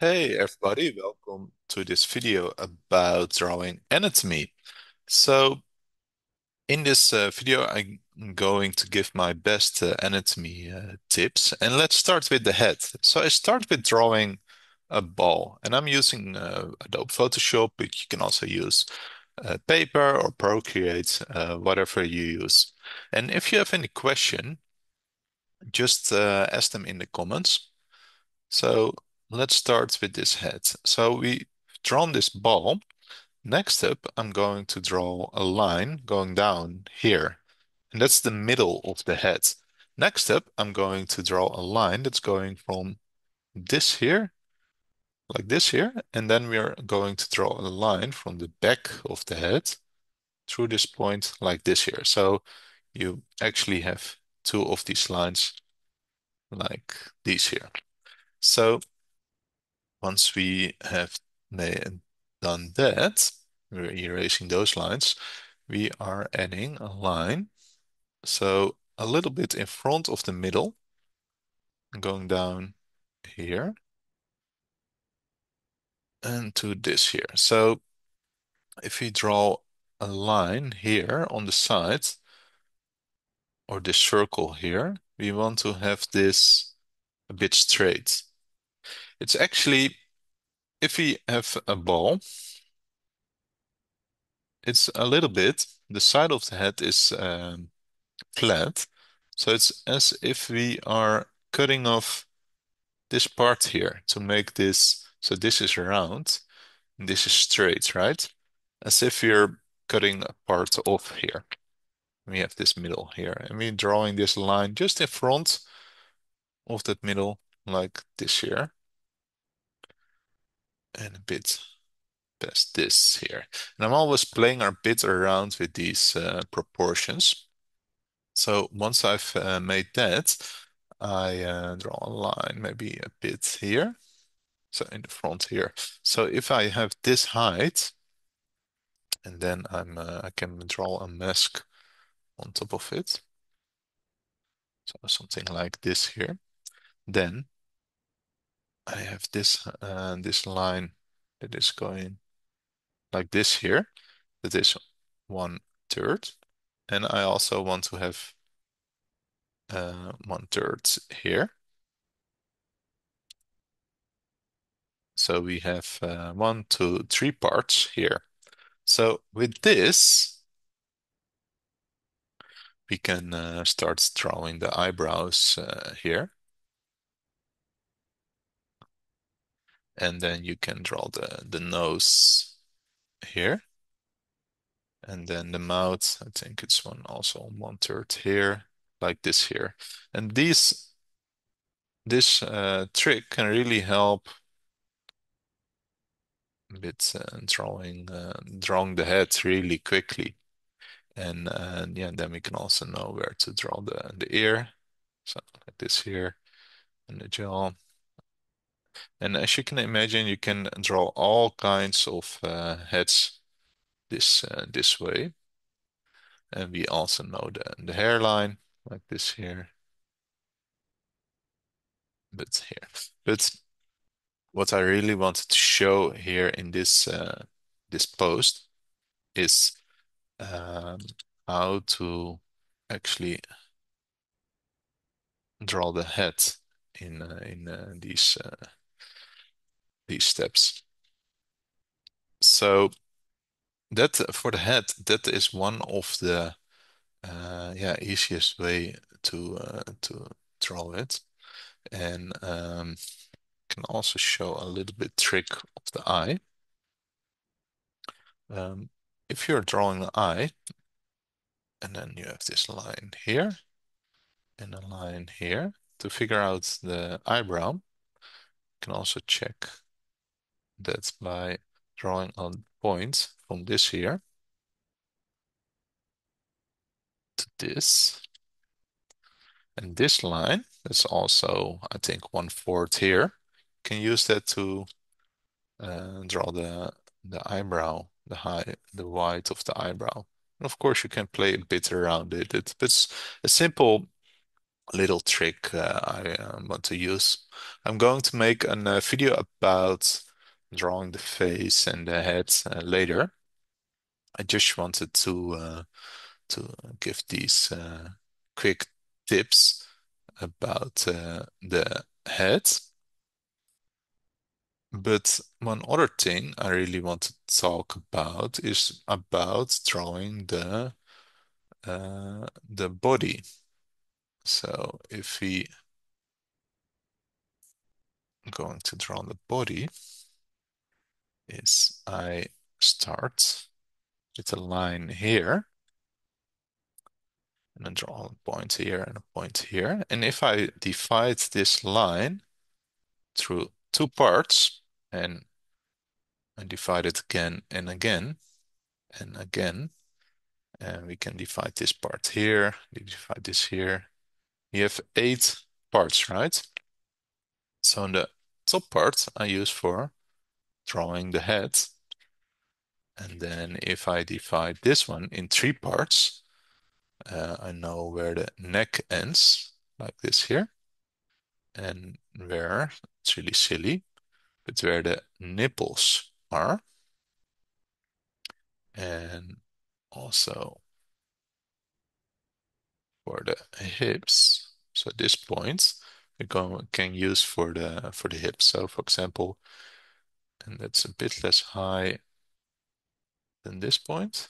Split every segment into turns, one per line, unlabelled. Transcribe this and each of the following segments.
Hey everybody, welcome to this video about drawing anatomy. So in this uh, video, I'm going to give my best uh, anatomy uh, tips and let's start with the head. So I start with drawing a ball and I'm using uh, Adobe Photoshop, but you can also use uh, paper or Procreate, uh, whatever you use. And if you have any question, just ask them in the comments. So let's start with this head. So we've drawn this ball. Next up, I'm going to draw a line going down here. And that's the middle of the head. Next up, I'm going to draw a line that's going from this here, like this here. And then we are going to draw a line from the back of the head through this point like this here. So you actually have two of these lines like these here. So once we have done that, we're erasing those lines, we are adding a line. So a little bit in front of the middle, going down here and to this here. So if we draw a line here on the side, or this circle here, we want to have this a bit straight. It's actually, if we have a ball, it's a little bit, the side of the head is um, flat. So it's as if we are cutting off this part here to make this, so this is round, and this is straight, right? As if you're cutting a part off here. We have this middle here, and we're drawing this line just in front of that middle, like this here. And a bit past this here. And I'm always playing a bit around with these uh, proportions. So once I've uh, made that, I uh, draw a line maybe a bit here. So in the front here. So if I have this height, and then I'm uh, I can draw a mask on top of it. So something like this here. Then I have this uh, this line that is going like this here. That is one third. And I also want to have uh, one third here. So we have uh, one, two, three parts here. So with this, we can uh, start drawing the eyebrows uh, here. And then you can draw the, the nose here. And then the mouth, I think it's one also one third here, like this here. And these, this uh, trick can really help with uh, drawing uh, drawing the head really quickly. And uh, yeah, then we can also know where to draw the, the ear. So like this here, and the jaw. And as you can imagine, you can draw all kinds of uh, heads this uh, this way. And we also know the, the hairline, like this here. But here. But what I really wanted to show here in this uh, this post is um, how to actually draw the head in uh, in uh, these uh, these steps. So that for the head, that is one of the uh, yeah easiest way to uh, to draw it, and um, can also show a little bit trick of the eye. Um, if you're drawing the eye, and then you have this line here and a line here to figure out the eyebrow, you can also check that by drawing on points from this here to this. And this line, that's also, I think, one fourth here. You can use that to uh, draw the the eyebrow, the high, the white of the eyebrow. And of course, you can play a bit around it. It's, it's a simple little trick uh, I uh, want to use. I'm going to make a uh, video about drawing the face and the head uh, later. I just wanted to uh, to give these uh, quick tips about the head. But one other thing I really want to talk about is about drawing the uh, the body. So if we going to draw the body, is I start with a line here and then draw a point here and a point here. And if I divide this line through two parts and I divide it again and again and again, and we can divide this part here, divide this here. You have eight parts, right? So in the top part I use for drawing the head. And then if I divide this one in three parts, uh, I know where the neck ends, like this here. And where, it's really silly, but where the nipples are. And also for the hips. So this point we can use for the for the hips. So for example, and that's a bit less high than this point,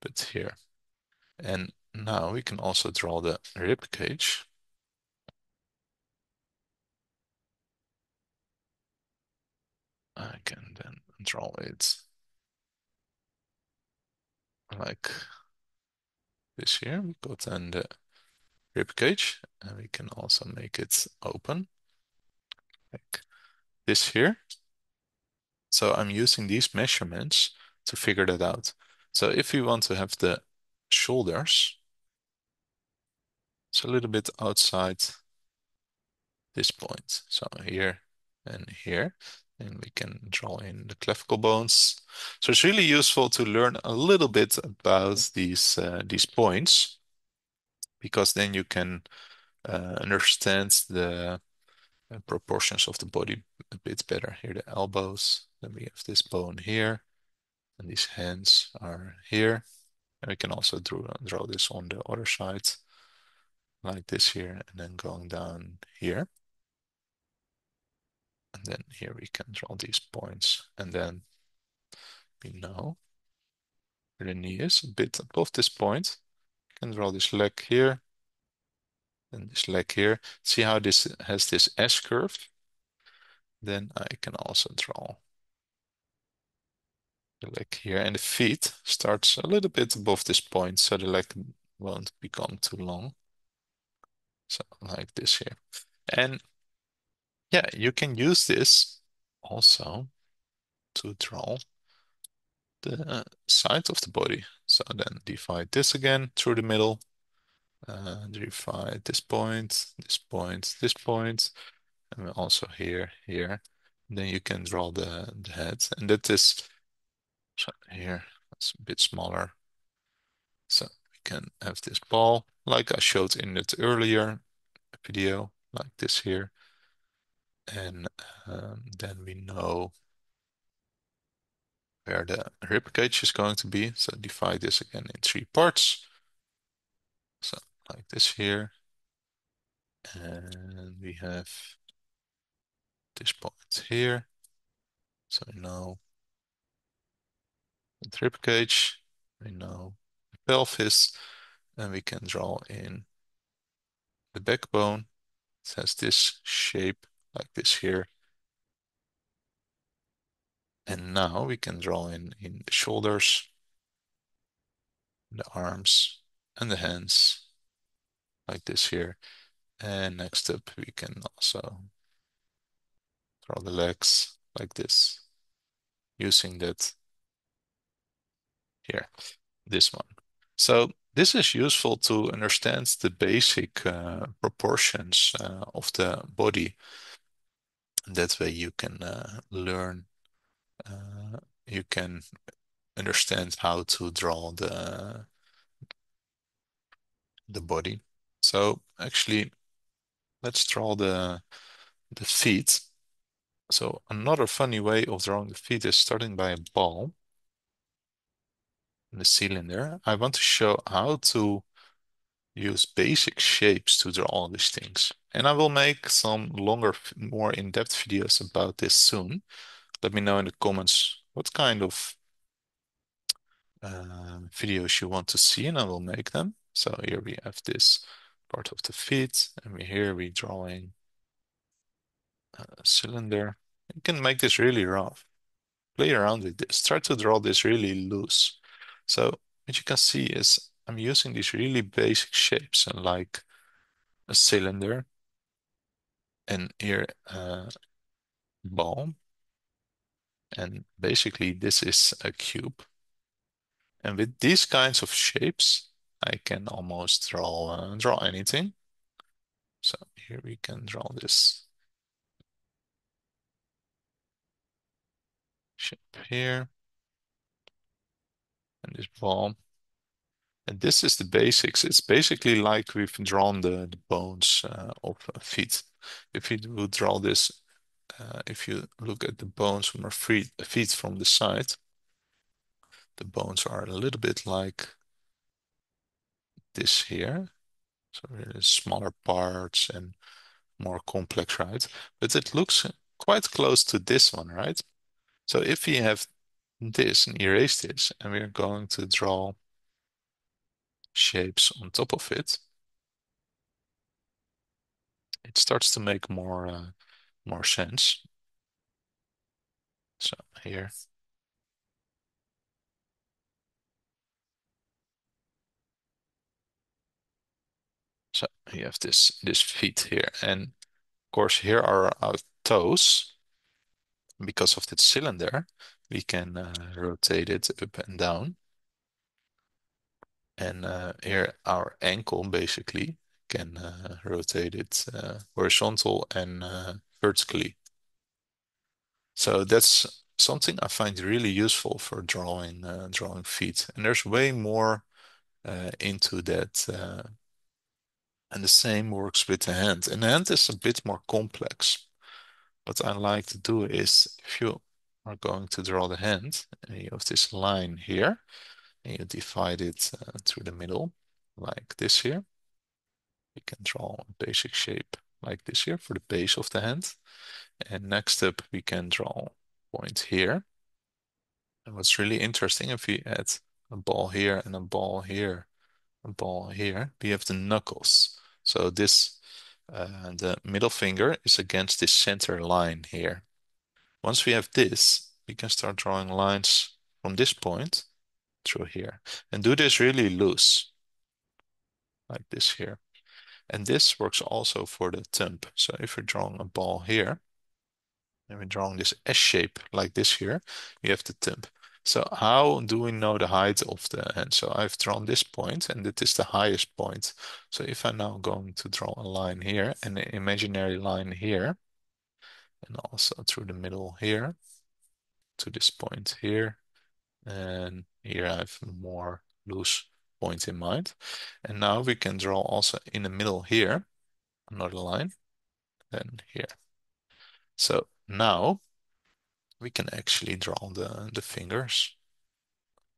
but here. And now we can also draw the rib cage. I can then draw it like this here. We got then the rib cage and we can also make it open like this here. So I'm using these measurements to figure that out. So if we want to have the shoulders, it's a little bit outside this point. So here and here, and we can draw in the clavicle bones. So it's really useful to learn a little bit about these uh, these points because then you can uh, understand the proportions of the body a bit better. Here the elbows, then we have this bone here, and these hands are here. And we can also draw, draw this on the other side, like this here, and then going down here. And then here we can draw these points, and then we know where the knee is, a bit above this point. You can draw this leg here, and this leg here. See how this has this S curve? Then I can also draw the leg here. And the feet starts a little bit above this point, so the leg won't become too long. So like this here. And yeah, you can use this also to draw the side of the body. So then divide this again through the middle, uh, divide this point, this point, this point, and also here, here. Then you can draw the, the head, and that is here, it's a bit smaller. So we can have this ball, like I showed in that earlier video, like this here. And um, then we know where the rib cage is going to be. So divide this again in three parts. Like this here. And we have this point here. So we know the rib cage, we know the pelvis, and we can draw in the backbone. It has this shape like this here. And now we can draw in, in the shoulders, the arms, and the hands, like this here. And next up, we can also draw the legs like this, using that here, this one. So this is useful to understand the basic uh, proportions uh, of the body. That way you can uh, learn, uh, you can understand how to draw the the body. So actually, let's draw the the feet. So another funny way of drawing the feet is starting by a ball in the cylinder. I want to show how to use basic shapes to draw all these things. And I will make some longer, more in-depth videos about this soon. Let me know in the comments what kind of uh, videos you want to see and I will make them. So here we have this part of the feet and we here we drawing uh, a cylinder. You can make this really rough. Play around with this. Try to draw this really loose. So what you can see is I'm using these really basic shapes and like a cylinder and here a ball. And basically this is a cube. And with these kinds of shapes, I can almost draw uh, draw anything. So here we can draw this ship here and this ball. And this is the basics. It's basically like we've drawn the, the bones uh, of feet. If you would draw this, uh, if you look at the bones from our feet, feet from the side, the bones are a little bit like this here. So really smaller parts and more complex, right? But it looks quite close to this one, right? So if we have this and erase this, and we're going to draw shapes on top of it, it starts to make more uh, more sense. So here. So you have this this feet here, and of course here are our toes. Because of the cylinder, we can uh, rotate it up and down. And uh, here our ankle basically can uh, rotate it uh, horizontal and uh, vertically. So that's something I find really useful for drawing uh, drawing feet. And there's way more into that. And the same works with the hand. And the hand is a bit more complex. What I like to do is if you are going to draw the hand and you have this line here, and you divide it uh, through the middle like this here. You can draw a basic shape like this here for the base of the hand. And next up, we can draw a point here. And what's really interesting, if we add a ball here and a ball here, a ball here, we have the knuckles. So this, uh, the middle finger is against this center line here. Once we have this, we can start drawing lines from this point through here. And do this really loose, like this here. And this works also for the thumb. So if you're drawing a ball here, and we're drawing this S shape like this here, you have the thumb. So how do we know the height of the hand? So I've drawn this point and it is the highest point. So if I'm now going to draw a line here, an imaginary line here, and also through the middle here, to this point here, and here I have more loose point in mind. And now we can draw also in the middle here, another line, then here. So now we can actually draw the, the fingers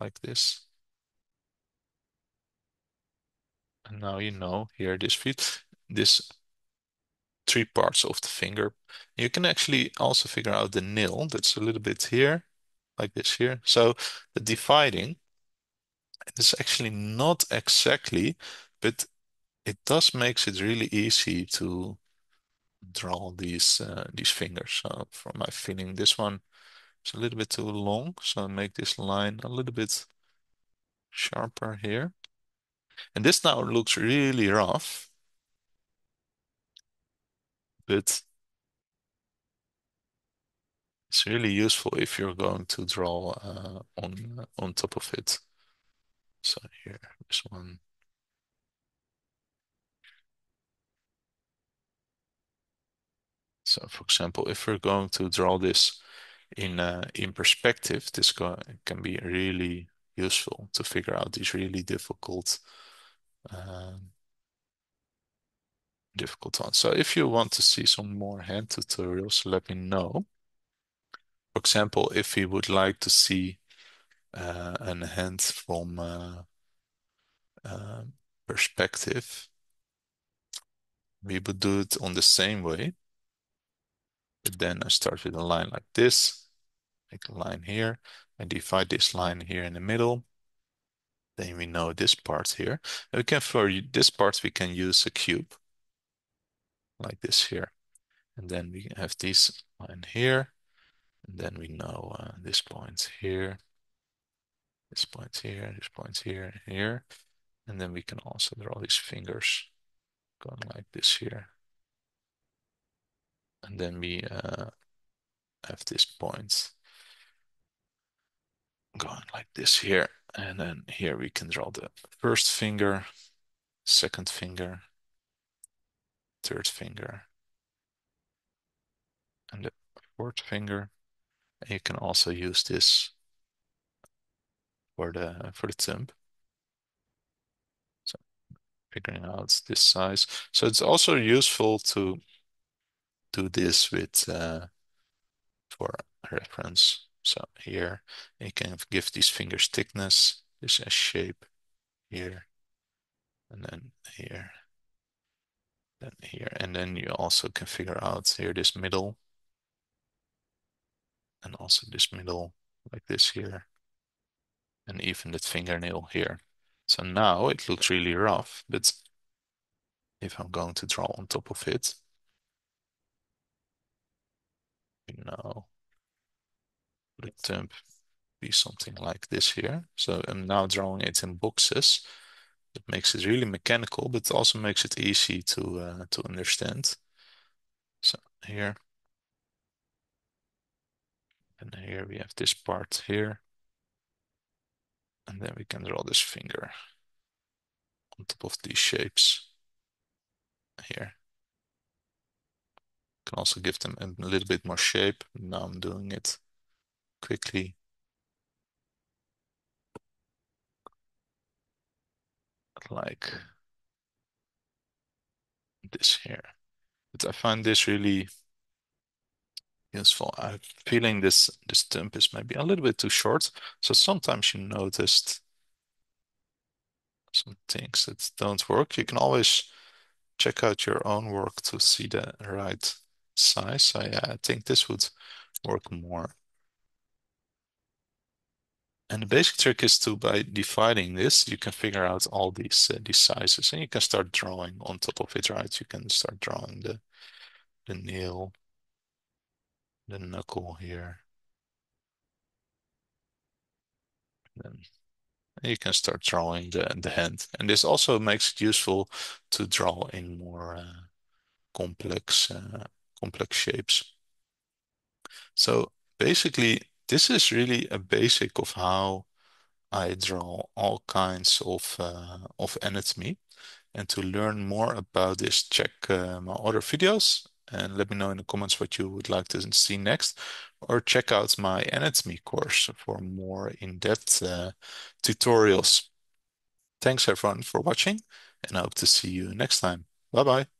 like this. And now you know here this feet, this three parts of the finger. You can actually also figure out the nail that's a little bit here, like this here. So the dividing is actually not exactly, but it does makes it really easy to draw these uh, these fingers. So from my feeling, this one is a little bit too long, so make this line a little bit sharper here. And this now looks really rough, but it's really useful if you're going to draw uh, on on top of it. So here, this one. So for example, if we're going to draw this in uh, in perspective, this can be really useful to figure out these really difficult um, difficult one. So if you want to see some more hand tutorials, let me know. For example, if you would like to see uh, a hand from uh, uh, perspective, we would do it on the same way. But then I start with a line like this, a line here, and divide this line here in the middle. Then we know this part here. And we can, for this part, we can use a cube like this here. And then we have this line here. And then we know uh, this point here, this point here, this point here, and here. And then we can also draw these fingers going like this here. And then we uh, have this point this here. And then here we can draw the first finger, second finger, third finger, and the fourth finger. And you can also use this for the for the thumb. So figuring out this size. So it's also useful to do this with uh, for reference. So here you can give these fingers thickness, this a shape here, and then here, then here, and then you also can figure out here this middle, and also this middle like this here, and even that fingernail here. So now it looks really rough, but if I'm going to draw on top of it, you know, the temp be something like this here. So I'm now drawing it in boxes. It makes it really mechanical, but also makes it easy to uh, to understand. So here, and here we have this part here. And then we can draw this finger on top of these shapes here. Can also give them a little bit more shape. Now I'm doing it quickly. Like this here. But I find this really useful. I'm feeling this this stump is maybe a little bit too short. So sometimes you noticed some things that don't work. You can always check out your own work to see the right size. I think this would work more. And the basic trick is to, by dividing this, you can figure out all these uh, these sizes, and you can start drawing on top of it, right? You can start drawing the the nail, the knuckle here. Then you can start drawing the, the hand. And this also makes it useful to draw in more uh, complex uh, complex shapes. So basically, this is really a basic of how I draw all kinds of uh, of anatomy. And to learn more about this, check uh, my other videos and let me know in the comments what you would like to see next. Or check out my anatomy course for more in-depth uh, tutorials. Thanks everyone for watching and I hope to see you next time. Bye bye.